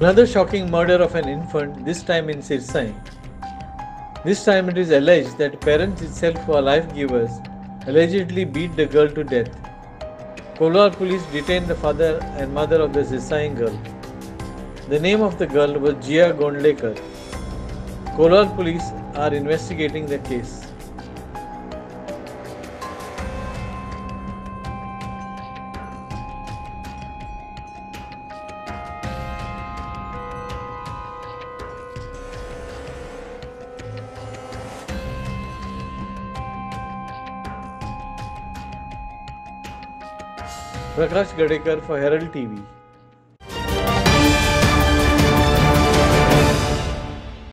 Another shocking murder of an infant, this time in Sirsaim. This time it is alleged that parents itself who are life givers allegedly beat the girl to death. Colvale police detained the father and mother of the Sirsaim girl. The name of the girl was Jia Gondlekar. Colvale police are investigating the case. Prakash Gadekar for Herald TV.